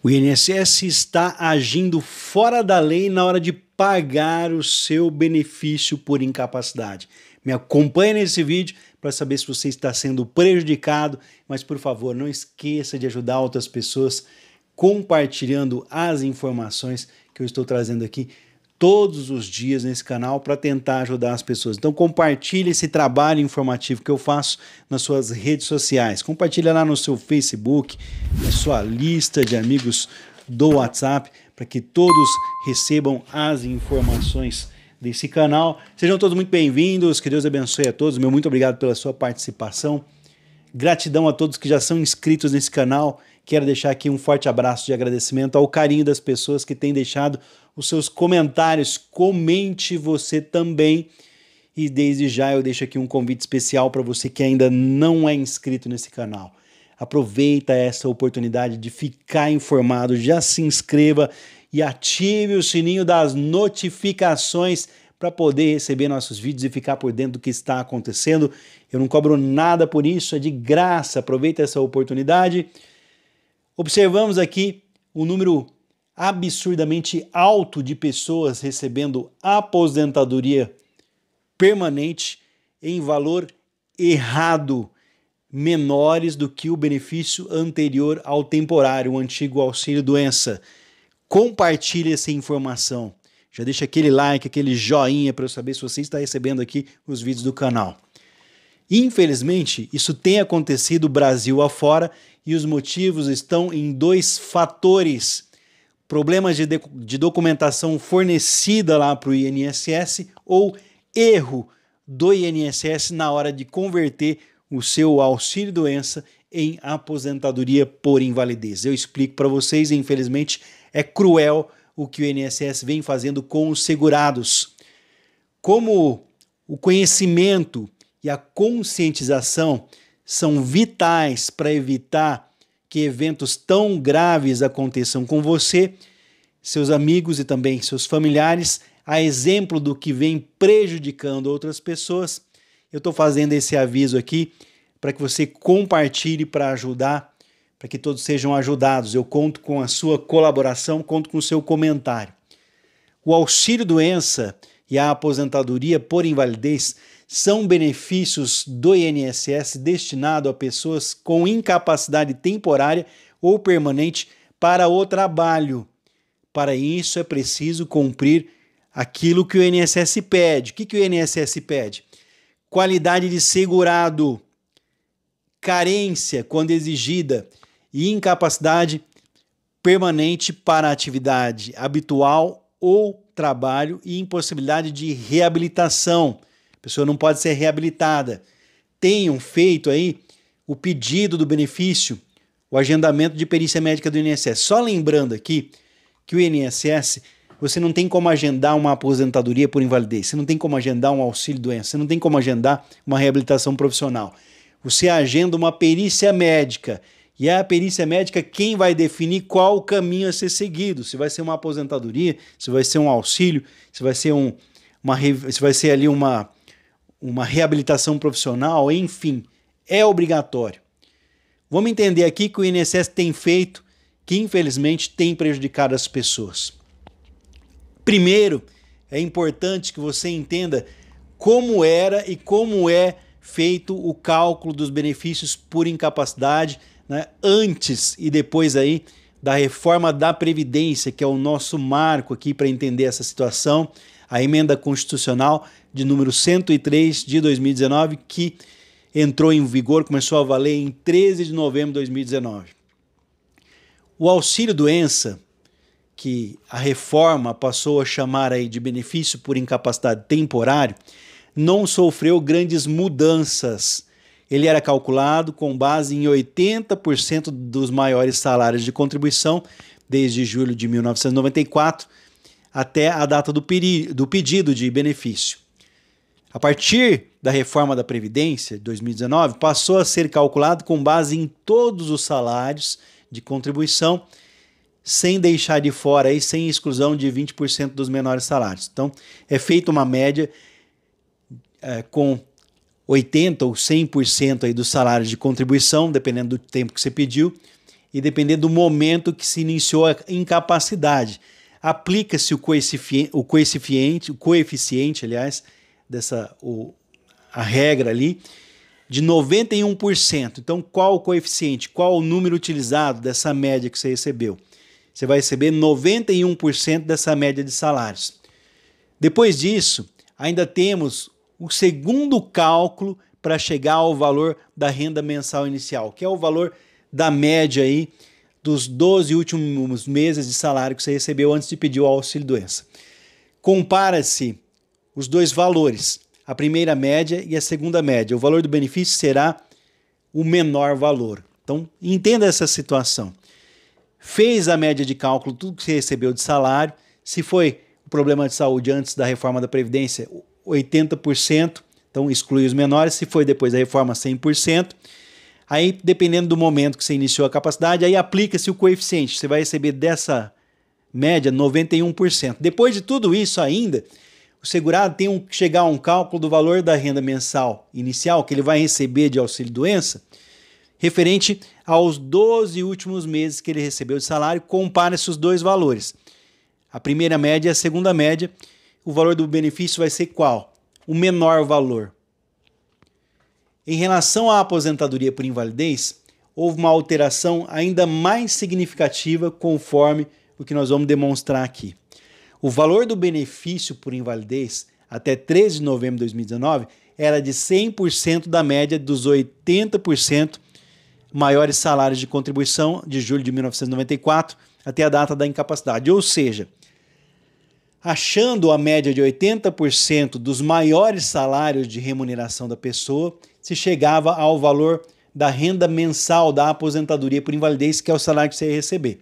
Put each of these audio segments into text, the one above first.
O INSS está agindo fora da lei na hora de pagar o seu benefício por incapacidade. Me acompanhe nesse vídeo para saber se você está sendo prejudicado, mas por favor, não esqueça de ajudar outras pessoas compartilhando as informações que eu estou trazendo aqui todos os dias nesse canal para tentar ajudar as pessoas. Então compartilhe esse trabalho informativo que eu faço nas suas redes sociais. Compartilhe lá no seu Facebook, na sua lista de amigos do WhatsApp, para que todos recebam as informações desse canal. Sejam todos muito bem-vindos, que Deus abençoe a todos. Meu muito obrigado pela sua participação. Gratidão a todos que já são inscritos nesse canal. Quero deixar aqui um forte abraço de agradecimento ao carinho das pessoas que têm deixado os seus comentários. Comente você também. E desde já eu deixo aqui um convite especial para você que ainda não é inscrito nesse canal. Aproveita essa oportunidade de ficar informado, já se inscreva e ative o sininho das notificações para poder receber nossos vídeos e ficar por dentro do que está acontecendo. Eu não cobro nada por isso, é de graça. Aproveita essa oportunidade. Observamos aqui um número absurdamente alto de pessoas recebendo aposentadoria permanente em valor errado, menores do que o benefício anterior ao temporário, o antigo auxílio doença. Compartilhe essa informação. Já deixa aquele like, aquele joinha para eu saber se você está recebendo aqui os vídeos do canal. Infelizmente, isso tem acontecido Brasil afora e os motivos estão em dois fatores: problemas de, de documentação fornecida lá para o INSS ou erro do INSS na hora de converter o seu auxílio-doença em aposentadoria por invalidez. Eu explico para vocês, infelizmente, é cruel o que o INSS vem fazendo com os segurados. Como o conhecimento e a conscientização são vitais para evitar que eventos tão graves aconteçam com você, seus amigos e também seus familiares, a exemplo do que vem prejudicando outras pessoas. Eu estou fazendo esse aviso aqui para que você compartilhe para ajudar, para que todos sejam ajudados. Eu conto com a sua colaboração, conto com o seu comentário. O auxílio doença e a aposentadoria por invalidez são benefícios do INSS destinado a pessoas com incapacidade temporária ou permanente para o trabalho. Para isso é preciso cumprir aquilo que o INSS pede. O que, que o INSS pede? Qualidade de segurado, carência quando exigida e incapacidade permanente para atividade habitual ou trabalho e impossibilidade de reabilitação a pessoa não pode ser reabilitada. Tenham feito aí o pedido do benefício, o agendamento de perícia médica do INSS. Só lembrando aqui que o INSS, você não tem como agendar uma aposentadoria por invalidez, você não tem como agendar um auxílio doença, você não tem como agendar uma reabilitação profissional. Você agenda uma perícia médica e é a perícia médica quem vai definir qual o caminho a ser seguido. Se vai ser uma aposentadoria, se vai ser um auxílio, se vai ser um, uma, se vai ser ali uma, uma reabilitação profissional, enfim, é obrigatório. Vamos entender aqui que o INSS tem feito que infelizmente tem prejudicado as pessoas. Primeiro, é importante que você entenda como era e como é feito o cálculo dos benefícios por incapacidade né, antes e depois aí da reforma da Previdência, que é o nosso marco aqui para entender essa situação, a emenda constitucional de número 103 de 2019, que entrou em vigor, começou a valer em 13 de novembro de 2019. O auxílio doença, que a reforma passou a chamar aí de benefício por incapacidade temporária, não sofreu grandes mudanças. Ele era calculado com base em 80% dos maiores salários de contribuição desde julho de 1994 até a data do, do pedido de benefício. A partir da reforma da Previdência de 2019, passou a ser calculado com base em todos os salários de contribuição, sem deixar de fora e sem exclusão de 20% dos menores salários. Então, é feita uma média é, com 80% ou 100% aí dos salários de contribuição, dependendo do tempo que você pediu, e depender do momento que se iniciou a incapacidade. Aplica-se o coeficiente, o coeficiente, o coeficiente, aliás, dessa o, a regra ali de 91%. Então, qual o coeficiente? Qual o número utilizado dessa média que você recebeu? Você vai receber 91% dessa média de salários. Depois disso, ainda temos o segundo cálculo para chegar ao valor da renda mensal inicial, que é o valor da média aí dos 12 últimos meses de salário que você recebeu antes de pedir o auxílio doença. Compara-se os dois valores, a primeira média e a segunda média. O valor do benefício será o menor valor. Então, entenda essa situação. Fez a média de cálculo, tudo que você recebeu de salário, se foi o problema de saúde antes da reforma da Previdência, 80%, então exclui os menores, se foi depois da reforma, 100%. Aí, dependendo do momento que você iniciou a capacidade, aí aplica-se o coeficiente. Você vai receber dessa média 91%. Depois de tudo isso ainda, o segurado tem um, que chegar a um cálculo do valor da renda mensal inicial que ele vai receber de auxílio-doença, referente aos 12 últimos meses que ele recebeu de salário, compara esses dois valores. A primeira média e a segunda média, o valor do benefício vai ser qual? O menor valor. Em relação à aposentadoria por invalidez, houve uma alteração ainda mais significativa conforme o que nós vamos demonstrar aqui. O valor do benefício por invalidez até 13 de novembro de 2019 era de 100% da média dos 80% maiores salários de contribuição de julho de 1994 até a data da incapacidade. Ou seja, achando a média de 80% dos maiores salários de remuneração da pessoa, se chegava ao valor da renda mensal da aposentadoria por invalidez, que é o salário que você ia receber.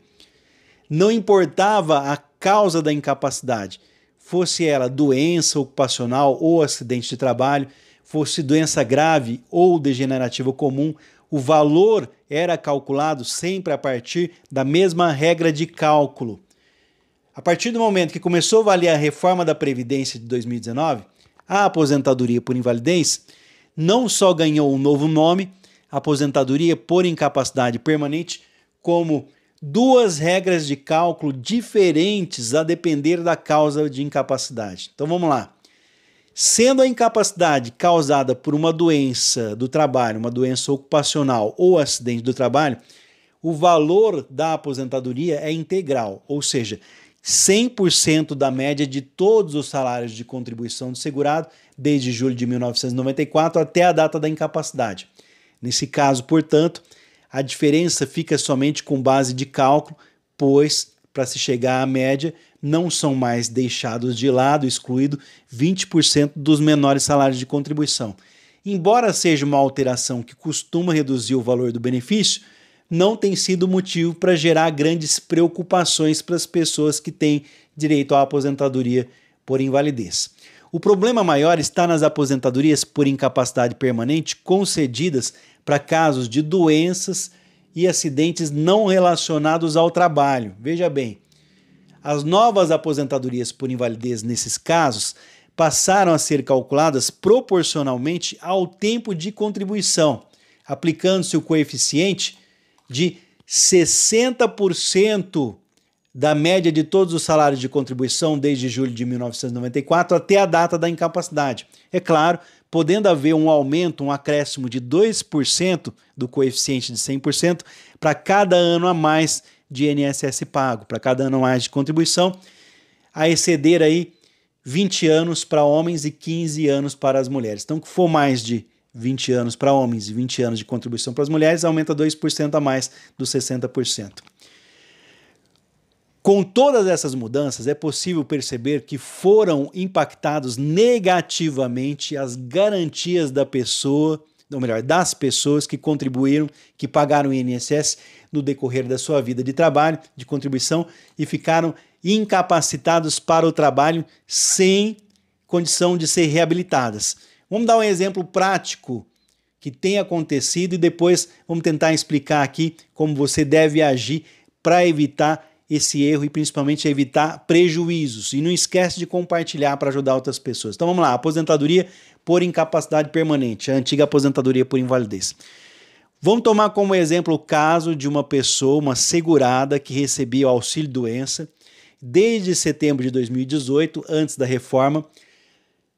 Não importava a causa da incapacidade, fosse ela doença ocupacional ou acidente de trabalho, fosse doença grave ou degenerativa comum, o valor era calculado sempre a partir da mesma regra de cálculo. A partir do momento que começou a valer a reforma da Previdência de 2019, a aposentadoria por invalidez não só ganhou um novo nome, aposentadoria por incapacidade permanente, como duas regras de cálculo diferentes a depender da causa de incapacidade. Então vamos lá. Sendo a incapacidade causada por uma doença do trabalho, uma doença ocupacional ou acidente do trabalho, o valor da aposentadoria é integral, ou seja, 100% da média de todos os salários de contribuição do segurado desde julho de 1994 até a data da incapacidade. Nesse caso, portanto, a diferença fica somente com base de cálculo, pois, para se chegar à média, não são mais deixados de lado, excluído 20% dos menores salários de contribuição. Embora seja uma alteração que costuma reduzir o valor do benefício, não tem sido motivo para gerar grandes preocupações para as pessoas que têm direito à aposentadoria por invalidez. O problema maior está nas aposentadorias por incapacidade permanente concedidas para casos de doenças e acidentes não relacionados ao trabalho. Veja bem, as novas aposentadorias por invalidez nesses casos passaram a ser calculadas proporcionalmente ao tempo de contribuição, aplicando-se o coeficiente de 60% da média de todos os salários de contribuição desde julho de 1994 até a data da incapacidade. É claro, podendo haver um aumento, um acréscimo de 2% do coeficiente de 100% para cada ano a mais de INSS pago, para cada ano a mais de contribuição, a exceder aí 20 anos para homens e 15 anos para as mulheres. Então, que for mais de 20 anos para homens e 20 anos de contribuição para as mulheres, aumenta 2% a mais dos 60%. Com todas essas mudanças, é possível perceber que foram impactados negativamente as garantias da pessoa, ou melhor, das pessoas que contribuíram, que pagaram o INSS no decorrer da sua vida de trabalho, de contribuição e ficaram incapacitados para o trabalho sem condição de ser reabilitadas. Vamos dar um exemplo prático que tem acontecido e depois vamos tentar explicar aqui como você deve agir para evitar esse erro e principalmente evitar prejuízos. E não esquece de compartilhar para ajudar outras pessoas. Então vamos lá, aposentadoria por incapacidade permanente, a antiga aposentadoria por invalidez. Vamos tomar como exemplo o caso de uma pessoa, uma segurada, que recebia o auxílio doença desde setembro de 2018, antes da reforma,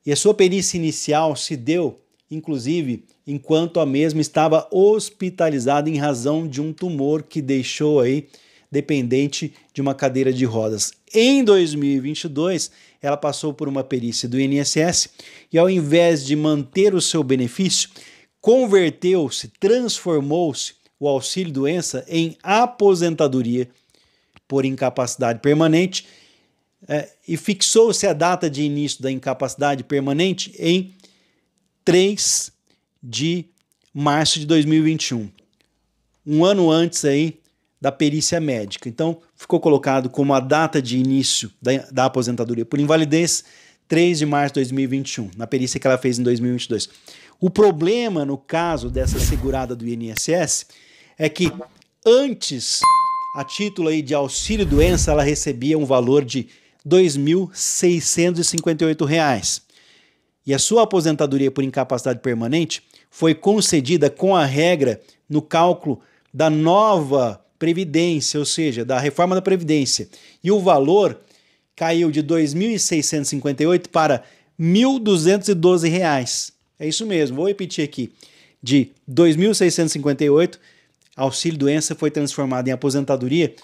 e a sua perícia inicial se deu, inclusive, enquanto a mesma estava hospitalizada em razão de um tumor que deixou aí dependente de uma cadeira de rodas. Em 2022, ela passou por uma perícia do INSS e, ao invés de manter o seu benefício, converteu-se, transformou-se o auxílio doença em aposentadoria por incapacidade permanente é, e fixou-se a data de início da incapacidade permanente em 3 de março de 2021, um ano antes aí da perícia médica. Então, ficou colocado como a data de início da, da aposentadoria por invalidez 3 de março de 2021, na perícia que ela fez em 2022. O problema no caso dessa segurada do INSS é que antes, a título aí de auxílio doença, ela recebia um valor de R$ 2.658. E a sua aposentadoria por incapacidade permanente foi concedida com a regra no cálculo da nova previdência, ou seja, da reforma da previdência. E o valor caiu de R$ 2.658 para R$ 1.212. É isso mesmo, vou repetir aqui. De 2.658, auxílio doença foi transformado em aposentadoria,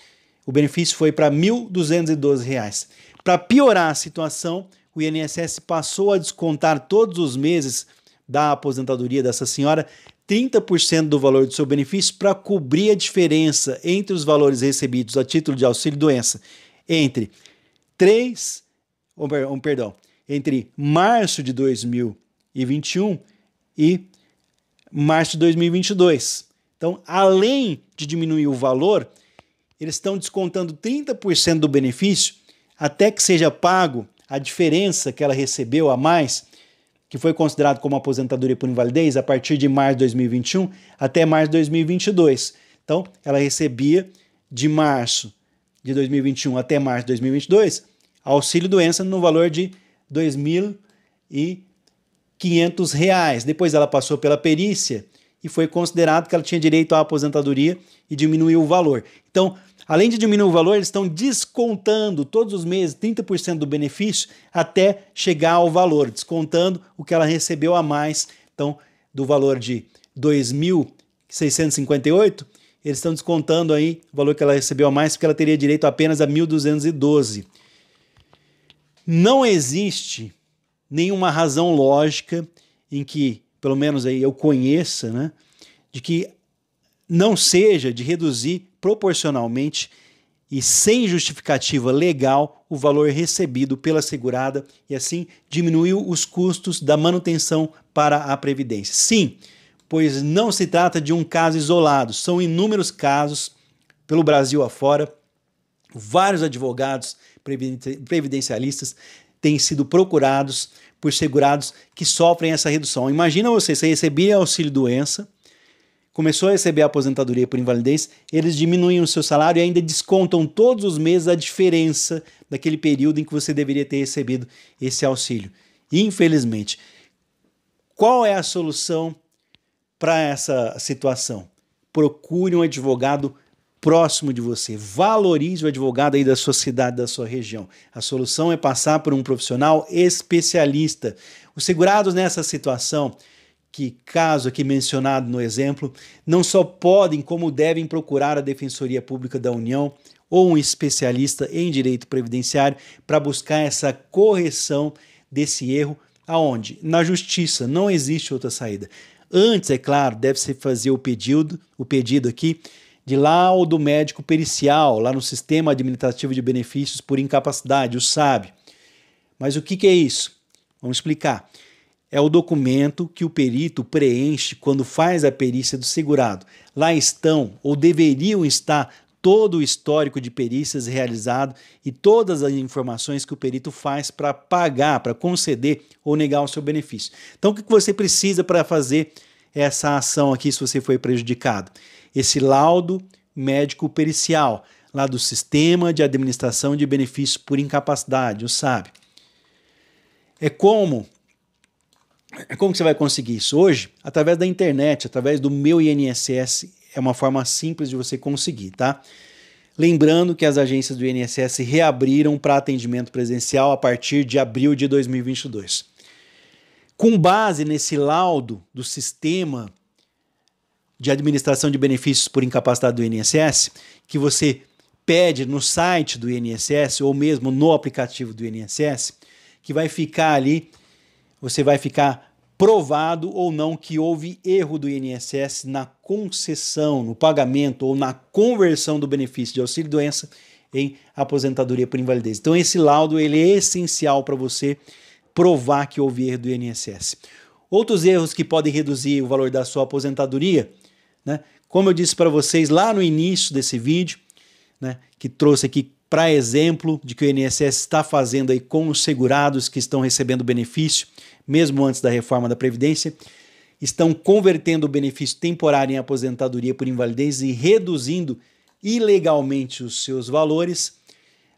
o benefício foi para R$ 1.212. Para piorar a situação, o INSS passou a descontar todos os meses da aposentadoria dessa senhora 30% do valor do seu benefício para cobrir a diferença entre os valores recebidos a título de auxílio doença entre 3, um, perdão, entre março de 2000 2021 e março de 2022. Então, além de diminuir o valor, eles estão descontando 30% do benefício até que seja pago a diferença que ela recebeu a mais, que foi considerado como aposentadoria por invalidez a partir de março de 2021 até março de 2022. Então, ela recebia de março de 2021 até março de 2022 auxílio doença no valor de 2.000 e 500 reais. Depois ela passou pela perícia e foi considerado que ela tinha direito à aposentadoria e diminuiu o valor. Então, além de diminuir o valor, eles estão descontando todos os meses 30% do benefício até chegar ao valor, descontando o que ela recebeu a mais. Então, do valor de 2.658, eles estão descontando aí o valor que ela recebeu a mais, porque ela teria direito apenas a 1.212. Não existe nenhuma razão lógica em que, pelo menos aí eu conheça, né, de que não seja de reduzir proporcionalmente e sem justificativa legal o valor recebido pela segurada e assim diminuiu os custos da manutenção para a previdência. Sim, pois não se trata de um caso isolado, são inúmeros casos pelo Brasil afora. Vários advogados previdencialistas têm sido procurados por segurados que sofrem essa redução. Imagina você, você recebia auxílio doença, começou a receber a aposentadoria por invalidez, eles diminuem o seu salário e ainda descontam todos os meses a diferença daquele período em que você deveria ter recebido esse auxílio. Infelizmente, qual é a solução para essa situação? Procure um advogado próximo de você. Valorize o advogado aí da sua cidade, da sua região. A solução é passar por um profissional especialista. Os segurados nessa situação, que caso aqui mencionado no exemplo, não só podem, como devem procurar a Defensoria Pública da União ou um especialista em direito previdenciário para buscar essa correção desse erro aonde? Na justiça, não existe outra saída. Antes, é claro, deve-se fazer o pedido, o pedido aqui de laudo médico pericial, lá no Sistema Administrativo de Benefícios por Incapacidade, o SAB. Mas o que, que é isso? Vamos explicar. É o documento que o perito preenche quando faz a perícia do segurado. Lá estão, ou deveriam estar, todo o histórico de perícias realizado e todas as informações que o perito faz para pagar, para conceder ou negar o seu benefício. Então, o que você precisa para fazer essa ação aqui se você foi prejudicado? esse laudo médico pericial lá do Sistema de Administração de Benefícios por Incapacidade, o SAB. É como como que você vai conseguir isso? Hoje, através da internet, através do meu INSS, é uma forma simples de você conseguir, tá? Lembrando que as agências do INSS reabriram para atendimento presencial a partir de abril de 2022. Com base nesse laudo do sistema de administração de benefícios por incapacidade do INSS, que você pede no site do INSS ou mesmo no aplicativo do INSS, que vai ficar ali, você vai ficar provado ou não que houve erro do INSS na concessão, no pagamento ou na conversão do benefício de auxílio doença em aposentadoria por invalidez. Então esse laudo ele é essencial para você provar que houve erro do INSS. Outros erros que podem reduzir o valor da sua aposentadoria, né? Como eu disse para vocês lá no início desse vídeo, né, que trouxe aqui para exemplo de que o INSS está fazendo aí com os segurados que estão recebendo benefício, mesmo antes da reforma da Previdência, estão convertendo o benefício temporário em aposentadoria por invalidez e reduzindo ilegalmente os seus valores,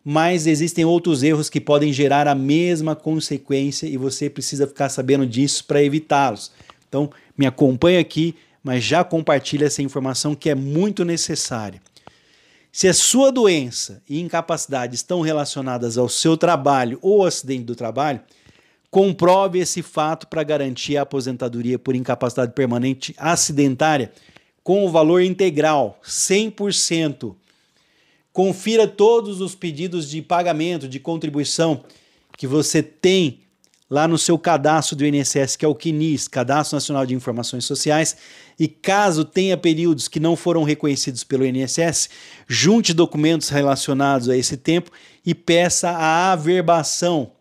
mas existem outros erros que podem gerar a mesma consequência e você precisa ficar sabendo disso para evitá-los. Então, me acompanha aqui, mas já compartilha essa informação que é muito necessária. Se a sua doença e incapacidade estão relacionadas ao seu trabalho ou acidente do trabalho, comprove esse fato para garantir a aposentadoria por incapacidade permanente acidentária com o valor integral, 100%. Confira todos os pedidos de pagamento, de contribuição que você tem lá no seu cadastro do INSS, que é o CNIS, Cadastro Nacional de Informações Sociais, e caso tenha períodos que não foram reconhecidos pelo INSS, junte documentos relacionados a esse tempo e peça a averbação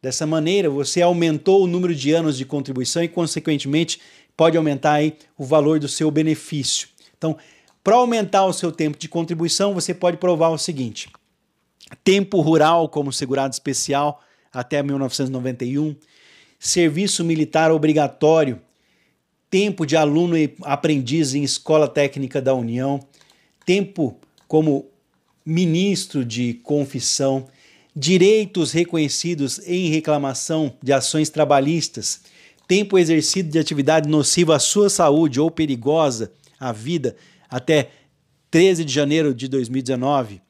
Dessa maneira, você aumentou o número de anos de contribuição e, consequentemente, pode aumentar aí o valor do seu benefício. Então, para aumentar o seu tempo de contribuição, você pode provar o seguinte: tempo rural como segurado especial até 1991, serviço militar obrigatório, tempo de aluno e aprendiz em escola técnica da União, tempo como ministro de confissão, direitos reconhecidos em reclamação de ações trabalhistas, tempo exercido de atividade nociva à sua saúde ou perigosa à vida até 13 de janeiro de 2019,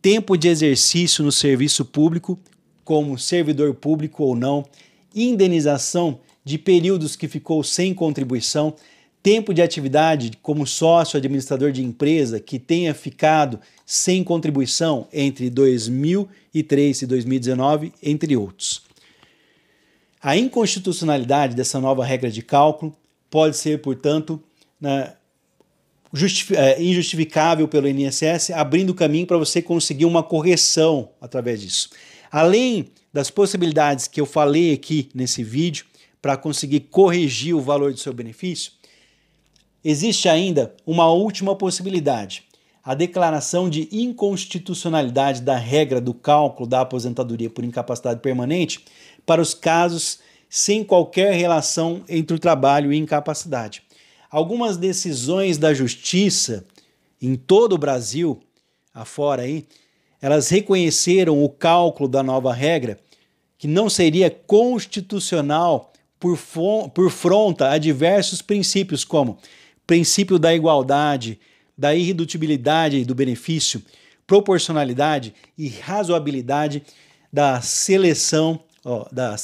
tempo de exercício no serviço público, como servidor público ou não, indenização de períodos que ficou sem contribuição, tempo de atividade como sócio administrador de empresa que tenha ficado sem contribuição entre 2003 e 2019, entre outros. A inconstitucionalidade dessa nova regra de cálculo pode ser, portanto, né, é, injustificável pelo INSS, abrindo caminho para você conseguir uma correção através disso. Além das possibilidades que eu falei aqui nesse vídeo para conseguir corrigir o valor do seu benefício, existe ainda uma última possibilidade: a declaração de inconstitucionalidade da regra do cálculo da aposentadoria por incapacidade permanente para os casos sem qualquer relação entre o trabalho e incapacidade. Algumas decisões da justiça em todo o Brasil, afora aí, elas reconheceram o cálculo da nova regra que não seria constitucional por, por fronta a diversos princípios como princípio da igualdade, da irredutibilidade do benefício, proporcionalidade e razoabilidade da seleção, ó, da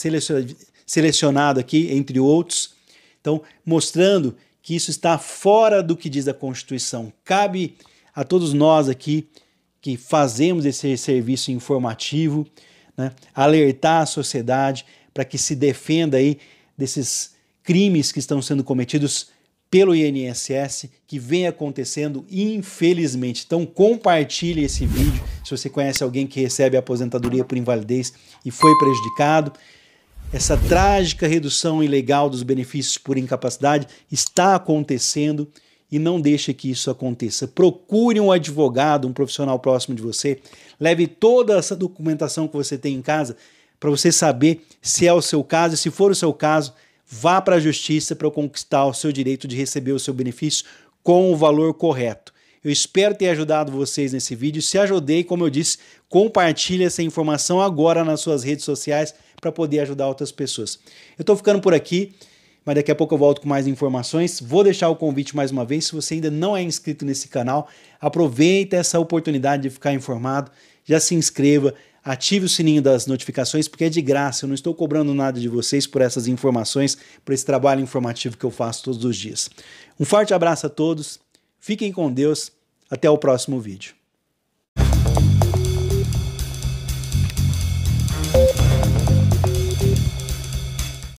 selecionado aqui, entre outros. Então, mostrando que isso está fora do que diz a Constituição. Cabe a todos nós aqui que fazemos esse serviço informativo, né, alertar a sociedade para que se defenda aí desses crimes que estão sendo cometidos pelo INSS que vem acontecendo, infelizmente. Então compartilhe esse vídeo se você conhece alguém que recebe aposentadoria por invalidez e foi prejudicado. Essa trágica redução ilegal dos benefícios por incapacidade está acontecendo e não deixe que isso aconteça. Procure um advogado, um profissional próximo de você. Leve toda essa documentação que você tem em casa para você saber se é o seu caso se for o seu caso, Vá para a justiça para conquistar o seu direito de receber o seu benefício com o valor correto. Eu espero ter ajudado vocês nesse vídeo. Se ajudei, como eu disse, compartilhe essa informação agora nas suas redes sociais para poder ajudar outras pessoas. Eu estou ficando por aqui, mas daqui a pouco eu volto com mais informações. Vou deixar o convite mais uma vez. Se você ainda não é inscrito nesse canal, aproveita essa oportunidade de ficar informado. Já se inscreva, ative o sininho das notificações, porque é de graça. Eu não estou cobrando nada de vocês por essas informações, por esse trabalho informativo que eu faço todos os dias. Um forte abraço a todos Fiquem com Deus. Até o próximo vídeo.